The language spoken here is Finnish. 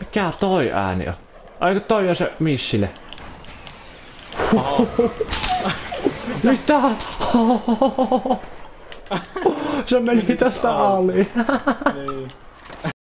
Mikä toi ääni on? Aiko toi on se missile. Mitä? se meni tästä aliin. Niin.